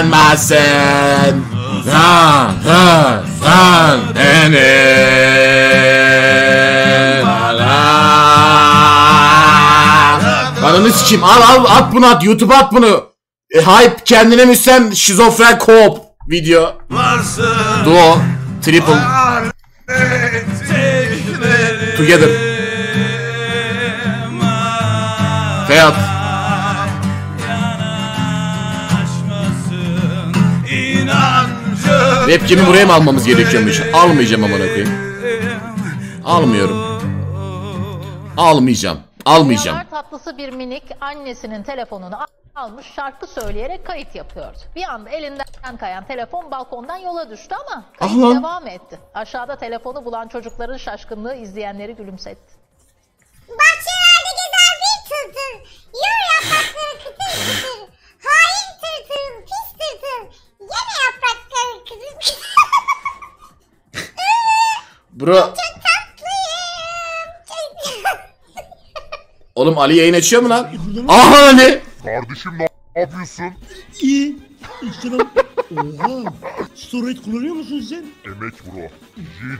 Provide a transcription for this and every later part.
beğenmezsin. Ha ha ha Ananı sikeyim al al at bunu at YouTube'a at bunu. E, hype kendine müsem şizofren co-op video. Duo, triple, together. Feyat. Rapkimi buraya mı almamız gerekiyormuş? Almayacağım amına koyayım. Almıyorum. Almayacağım. Almayacağım. Yanar tatlısı bir minik annesinin telefonunu al- almış şarkı söyleyerek kayıt yapıyordu. Bir anda elinden kayan telefon balkondan yola düştü ama kayıt Ah lan. devam etti. Aşağıda telefonu bulan çocukların şaşkınlığı izleyenleri gülümsetti. Bro, Çok tatlıyım. Çok oğlum Ali yayın açıyor mu lan? Aha Ali. Kardeşim ne yapıyorsun? İyi. Selam. Oha. Steroid kullanıyor musun sen? Emek bro. 7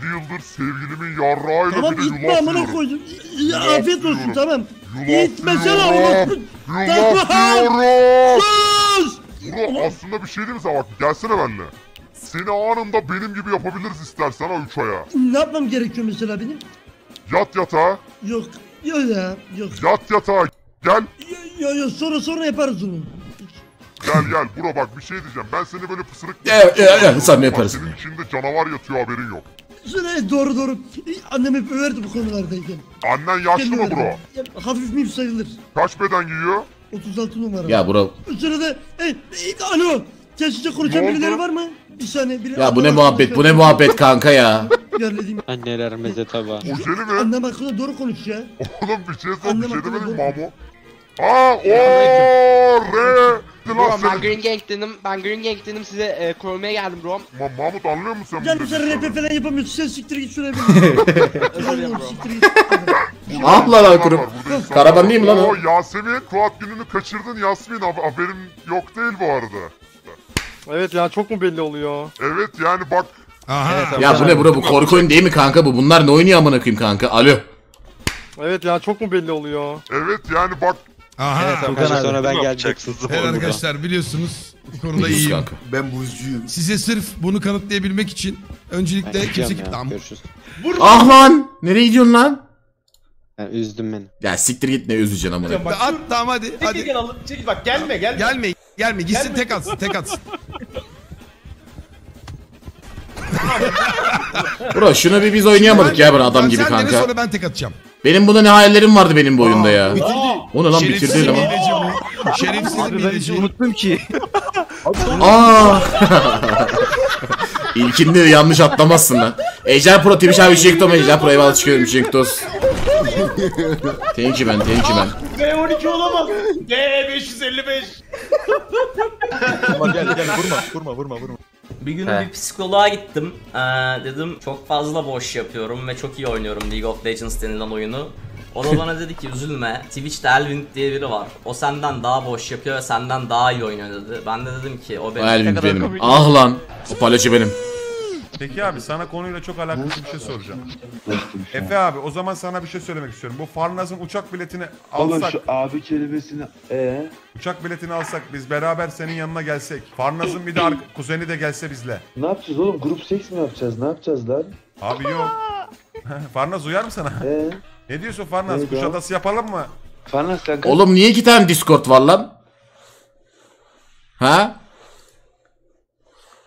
yıldır sevgilimin yarrağıyla Tamam gitme yulaf amına yiyorum. koydum. Ya, Yulaf afiyet olsun tamam. Yulaf yiyorum. oğlum. Yulaf Tamam. yiyorum. Sus! Bro aslında bir şey diyeyim mi sana bak gelsene benimle. Seni anında benim gibi yapabiliriz istersen ha 3 aya. Ne yapmam gerekiyor mesela benim? Yat yatağa, Yok. Yok ya. Yok. yat yatağa. Gel, Yok yok sonra sonra yaparız onu. gel gel. Bro bak bir şey diyeceğim. Ben seni böyle pısırık... Ya, ya, ya, Bak, yaparız. şey Senin içinde canavar yatıyor haberin yok. Sonra doğru doğru. Annem hep överdi bu konulardayken. Annen yaşlı Kendi mı bro? Ya, hafif miyim sayılır. Kaç beden giyiyor? 36 numara. Ya bro. Sırada e, e, alo. Sessizce konuşan birileri var mı? Bir saniye. Biri Ya bu ne muhabbet? Bu ne muhabbet kanka ya? Yerlediğim. Anneler meze tabağı. Ojeli mi? Annem hakkında doğru konuş ya. Oğlum bir şey sor, bir şey demedim. Mamo. Aa, ooo, re. Lan Bro ben senin. Green Gang'denim. Ben Green Gang'denim size e, korumaya geldim bro. Ma Mahmut anlıyor musun sen Canım bu sen dediklerini? rap falan yapamıyorsun. Sen siktir git şuraya bir. Özür dilerim bro. siktir git. Ah lan var, burada insanlar Karaban var. değil mi lan o? Oo, Yasemin, Fuat gününü kaçırdın Yasemin. Hab- Haberim yok değil bu arada. Evet ya çok mu belli oluyor? Evet yani bak Aha. Ya bu ne bro? Bu korku oyunu değil mi kanka bu? Bunlar ne oynuyor amına koyayım kanka? Alo. Evet ya çok mu belli oluyor? evet yani bak Aha. Tugan sonra ben geleceksin. Evet arkadaşlar biliyorsunuz bu konuda iyiyim. kanka. Ben buzcuyum. Size sırf bunu kanıtlayabilmek için öncelikle kimse Tamam. Görüşürüz. Ah lan! Nereye gidiyorsun lan? Ha, üzdün beni. Ya siktir git ne üzüleceksin amına. At tamam hadi hadi. Gel çekil bak gelme gelme. Gelme gelme gitsin tek atsın tek atsın. Bro şunu bir biz oynayamadık ya ben adam Sen gibi dene, kanka. sonra ben tek atacağım. Benim bunda ne hayallerim vardı benim bu oyunda ya. O ne lan bitirdi lan. hileci bu. Şerefsiz hileci. unuttum ki. Aa. İlkinde de yanlış atlamazsın lan. Ejder Pro Twitch abi Jacktom Ejder Pro eyvallah çıkıyorum Jacktos. Thank you ben thank you ben. B12 olamaz. D555. Bir gün bir psikoloğa gittim. Ee, dedim çok fazla boş yapıyorum ve çok iyi oynuyorum League of Legends denilen oyunu. O da bana dedi ki üzülme. Twitch'te Elvin diye biri var. O senden daha boş yapıyor ve senden daha iyi oynuyor dedi. Ben de dedim ki o benim. Elvin benim. Ah lan. O palyaço benim. Peki abi sana konuyla çok alakalı bir şey soracağım. Efe abi o zaman sana bir şey söylemek istiyorum. Bu Farnaz'ın uçak biletini alsak, abi kelimesini ee uçak biletini alsak biz beraber senin yanına gelsek. Farnaz'ın bir de ar- kuzeni de gelse bizle. ne yapacağız oğlum grup seks mi yapacağız ne yapacağız lan Abi yok. Farnaz uyar mı sana? ee Ne diyorsun Farnaz? Neydi o? Kuşadası yapalım mı? Farnas sen Oğlum niye iki tane Discord var lan? Ha?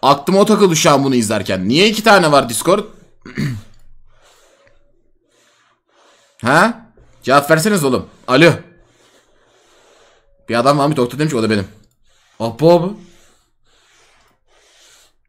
Aklıma o takıldı şu an bunu izlerken. Niye iki tane var Discord? ha? Cevap verseniz oğlum. Alo. Bir adam var mı doktor demiş o da benim. Apo abi.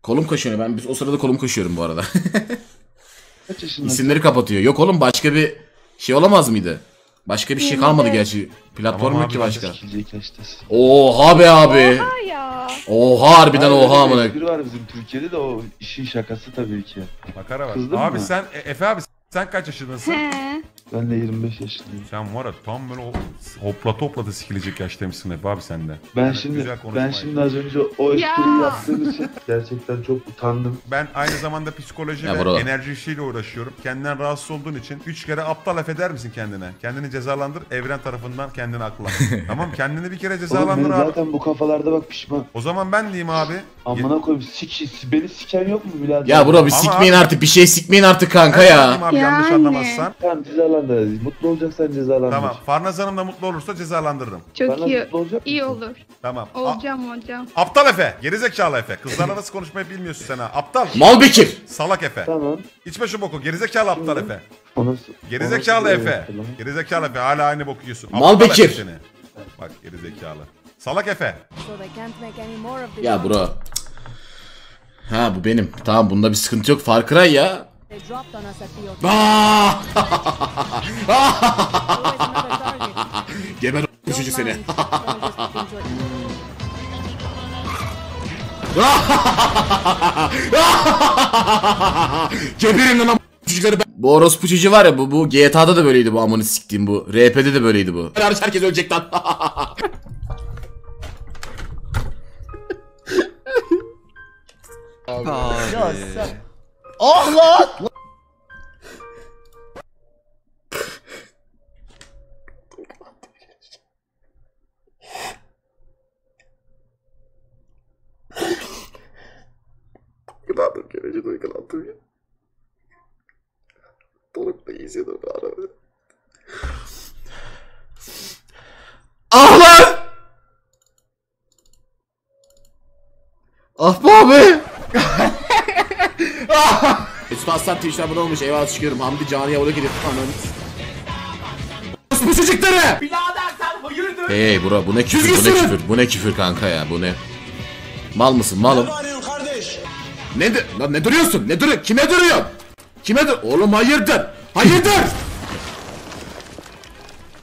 Kolum kaşıyor ben biz o sırada kolum kaşıyorum bu arada. kaç yaşındasın? İsimleri kapatıyor. Yok oğlum başka bir şey olamaz mıydı? Başka bir şey kalmadı gerçi. Platform Tamam yok ki başka. İkinci yaştasın. Oha be abi. ya. Oha harbiden oha amına. Biri var bizim Türkiye'de de o işin şakası tabii ki. Makara var. Kızdın abi mı? sen E- Efe abi sen kaç yaşındasın? He. Ben de 25 yaşındayım. Sen var ya tam böyle o hopla topla da sikilecek yaştaymışsın hep abi sende. Ben şimdi ben şimdi az önce o espriyi yaptığım için gerçekten çok utandım. Ben aynı zamanda psikoloji Ya ve enerji işiyle uğraşıyorum. Kendinden rahatsız olduğun için 3 kere aptal laf eder misin kendine? Kendini cezalandır, evren tarafından kendini akla. tamam kendini bir kere Oğlum cezalandır beni abi. zaten bu kafalarda bak pişman. O zaman ben diyeyim abi. Amına koyayım sik, beni siken yok mu birader? Ya bro bir Ama sikmeyin abi- artık bir şey sikmeyin artık kanka Ben ya. abi yanlış anlamazsan. Tamam cezalandır. Mutlu olacaksan cezalandır. Tamam. Farnaz Hanım da mutlu olursa cezalandırırım. Çok iyi. mutlu olacak İyi mısın? olur. Tamam. Olacağım hocam. aptal Efe. Gerizekalı Efe. Kızlarla nasıl konuşmayı bilmiyorsun sen ha. Aptal. Mal Bekir. Salak Efe. Tamam. İçme şu boku. Gerizekalı aptal Efe. O nasıl? Gerizekalı Efe. Gerizekalı Efe. Hala aynı boku yiyorsun. Mal Aptal Bekir. Efe seni. Bak gerizekalı. Salak Efe. Ya bro. Ha bu benim. Tamam bunda bir sıkıntı yok. Far Cry ya. Aa! Geber çocuk seni. Geberin lan çocukları ben. Bu orospu çocuğu var ya bu, bu GTA'da da böyleydi bu amını siktiğim bu. RP'de de böyleydi bu. Hariç herkes ölecek lan. Ya sen. Ah lan! Duygulandım görece duygulandım ya. Doruk'la izliyordum arada. Ah lan! Ah be abi! Mesut Aslan Twitch'ten abone olmuş. Eyvallah çıkıyorum. Hamdi canı yavru gidip ananı. Bu çocukları! Birader sen hayırdır? Hey bro bu ne küfür bu ne küfür bu ne küfür kanka ya bu ne? Mal mısın malım? kardeş? Ne de, lan ne duruyorsun? Ne duruyor? Kime duruyor? Kime dur? Oğlum hayırdır? Hayırdır?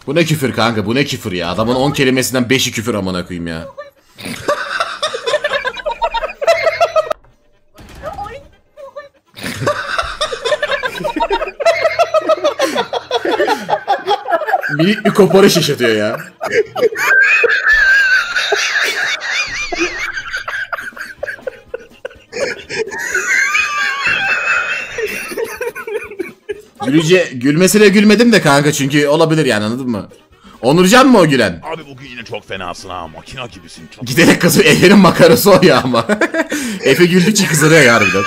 bu ne küfür kanka? Bu ne küfür ya? Adamın 10 kelimesinden 5'i küfür amına koyayım ya. Minik bir koparış yaşatıyor ya. Gülüce, gülmesine gülmedim de kanka çünkü olabilir yani anladın mı? Onurcan mı o gülen? Abi bugün yine çok fenasın ha. Makina gibisin. Çok... Giderek kızı Efe'nin makarası o ya ama. Efe güldükçe kızarıyor ya harbiden.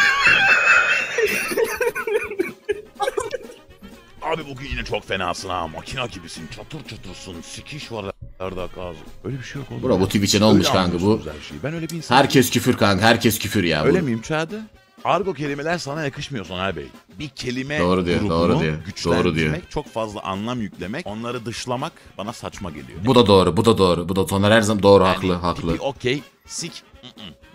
Çok fenasın ha. Makina gibisin. Çatır çatırsın. Sikiş var Erdak ağzı. Öyle bir şey yok oğlum. Bro bu Twitch'e ne olmuş kanka bu? her şeyi. Ben öyle bir insanım. Herkes küfür kanka herkes küfür ya. Öyle bu. miyim Çağdı? Argo kelimeler sana yakışmıyor Soner Bey. Bir kelime Doğru diyor, grubunu doğru diyor, güçlendirmek, doğru diyor. çok fazla anlam yüklemek, onları dışlamak bana saçma geliyor. Bu da doğru bu da doğru. Bu da Soner her zaman doğru Yani haklı haklı. Pipi okey, sik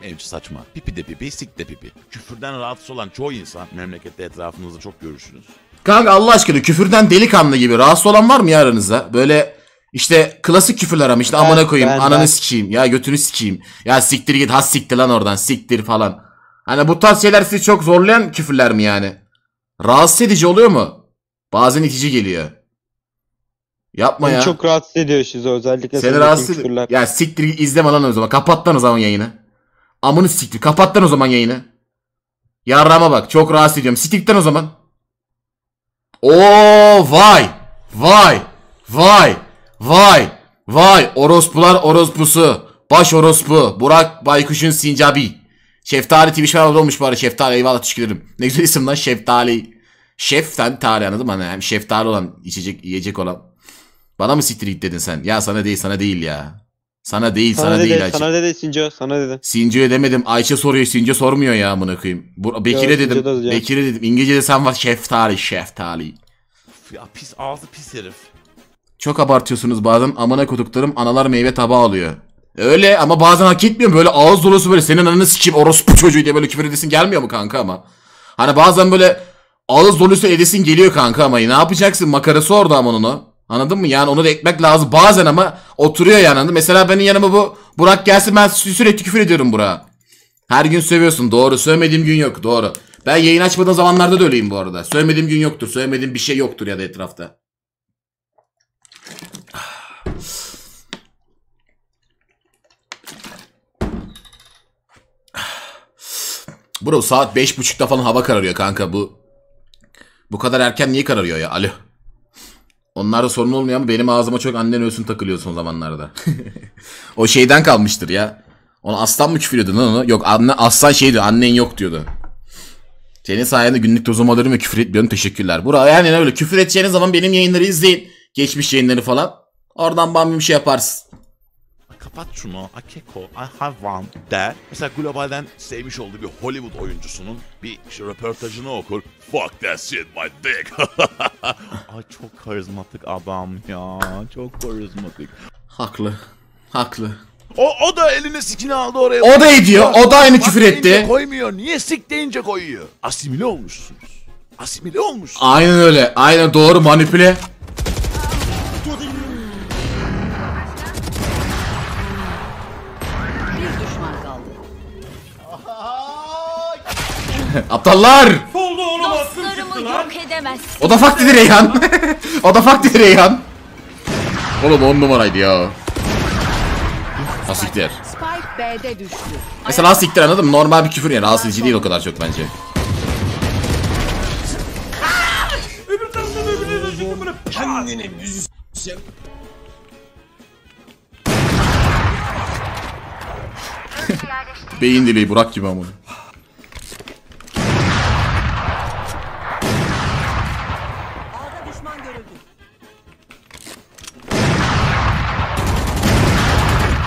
için saçma. Pipi de pipi, sik de pipi. Küfürden rahatsız olan çoğu insan memlekette etrafınızda çok görürsünüz. Kanka Allah aşkına küfürden delikanlı gibi rahatsız olan var mı ya aranızda? Böyle işte klasik küfürler ama işte Ben- amına koyayım, ben- ananı ben. sikeyim, ya götünü sikeyim. Ya siktir git, has siktir lan oradan, siktir falan. Hani bu tarz şeyler sizi çok zorlayan küfürler mi yani? Rahatsız edici oluyor mu? Bazen itici geliyor. Yapma Beni ya. çok rahatsız ediyor Şizo özellikle Seni rahatsız ediyor. Ya siktir git izleme lan o zaman. Kapat lan o zaman yayını. Amını siktir. Kapat lan o zaman yayını. Yarrama bak. Çok rahatsız ediyorum. Siktir o zaman. Oo vay. Vay. Vay. Vay. Vay. Orospular orospusu. Baş orospu. Burak Baykuş'un sincabi. Şeftali Twitch falan olmuş arada. Şeftali eyvallah teşekkür ederim. Ne güzel isim lan Şeftali. Şeften tali anladın mı? Hem şeftali olan, içecek, yiyecek olan. Bana mı siktir dedin sen? Ya sana değil, sana değil ya. Sana değil, sana, Sana, değil dedi, Ayça. sana dedi Sinco, sana dedi. Sinco'ya demedim. Ayça soruyor, Sinco sormuyor ya amına koyayım. Bekir'e dedim. Bekir'e dedim. İngilizce'de sen var şeftali, şeftali. Üf Ya pis ağzı pis herif. Çok abartıyorsunuz bazen. Amına koduklarım analar meyve tabağı alıyor. Öyle ama bazen hak etmiyor böyle ağız dolusu böyle senin ananı sikeyim orospu çocuğu diye böyle küfür edesin gelmiyor mu kanka ama? Hani bazen böyle ağız dolusu edesin geliyor kanka ama ne yapacaksın makarası orada ama onu. Anladın mı? Yani onu da ekmek lazım bazen ama oturuyor yani anladın Mesela benim yanıma bu Burak gelsin ben sü- sürekli küfür ediyorum Burak'a. Her gün sövüyorsun doğru. Sövmediğim gün yok doğru. Ben yayın açmadığım zamanlarda da öyleyim bu arada. Sövmediğim gün yoktur. Sövmediğim bir şey yoktur ya da etrafta. Bro saat 5.30'da falan hava kararıyor kanka bu. Bu kadar erken niye kararıyor ya? Alo. Onlarda sorun olmuyor ama benim ağzıma çok annen ölsün takılıyor son zamanlarda. o şeyden kalmıştır ya. Ona aslan mı küfür ediyordun lan onu? Yok anne, aslan şeydi annen yok diyordu. Senin sayende günlük dozum alıyorum ve küfür etmiyorum teşekkürler. Bura yani öyle küfür edeceğiniz zaman benim yayınları izleyin. Geçmiş yayınları falan. Oradan bam bir şey yaparsın. Kapat şunu. Akeko, I have one der. Mesela globalden sevmiş olduğu bir Hollywood oyuncusunun bir işte röportajını okur. Fuck that shit my dick. Ay çok karizmatik adam ya. Çok karizmatik. Haklı. Haklı. O, o da eline sikini aldı oraya. O da ediyor, o da aynı küfür etti. koymuyor. Niye sik deyince koyuyor? Asimile olmuşsunuz. Asimile olmuşsunuz. Aynen öyle. Aynen doğru manipüle. Aptallar. Solda oğlum aklım çıktı lan. yok edemez. O da fuck dedi Reyhan. o da fuck dedi Reyhan. Oğlum on numaraydı ya. Spike B'de düştü. Mesela asiktir anladın mı? Normal bir küfür yani. Rahatsız edici değil o kadar çok bence. Öbür taraftan öbürüne de çıktı böyle. Kendini Beyin dileği Burak gibi ama.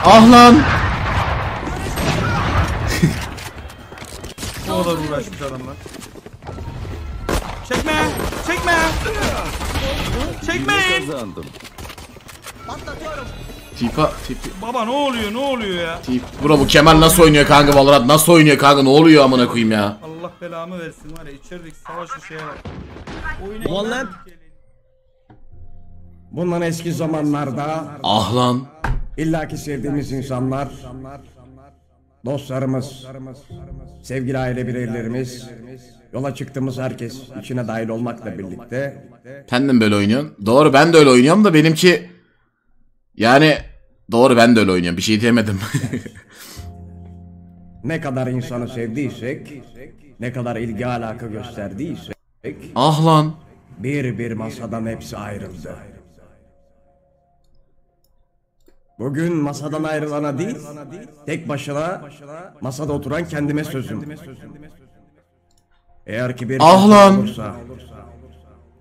Ah lan. O kadar uğraşmış adamlar. Çekme! Çekme! Çekmeyin! Tipa tipi. Baba ne oluyor ne oluyor ya? Tip. Bro bu Kemal nasıl oynuyor kanka Valorant? Nasıl oynuyor kanka? Ne oluyor amına koyayım ya? Allah belamı versin var ya içerideki savaşlı şeye bak. Lan. Bundan eski zamanlarda Ah lan. İllaki sevdiğimiz insanlar, dostlarımız, sevgili aile bireylerimiz, yola çıktığımız herkes içine dahil olmakla birlikte mi böyle oynuyorsun? Doğru ben de öyle oynuyorum da benimki yani doğru ben de öyle oynuyorum. Bir şey diyemedim. ne kadar insanı sevdiysek, ne kadar ilgi alaka gösterdiysek ah lan. bir bir masadan hepsi ayrıldı. Bugün masadan ayrılana değil, tek başına masada oturan kendime sözüm. Eğer ki bir Ah lan. olursa,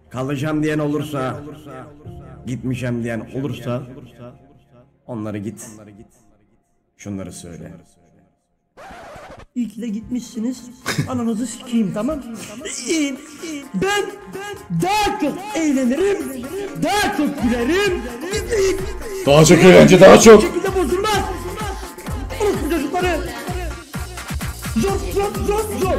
kalacağım diyen olursa, gitmeyeceğim diyen olursa, onları git, şunları söyle. İyi ki de gitmişsiniz. Ananızı sikeyim tamam. Ben, ben daha çok eğlenirim. Daha çok gülerim. Daha çok eğlence, daha çok. Şekilde bozulmaz. Unutun çocukları. Zor zor zor zor.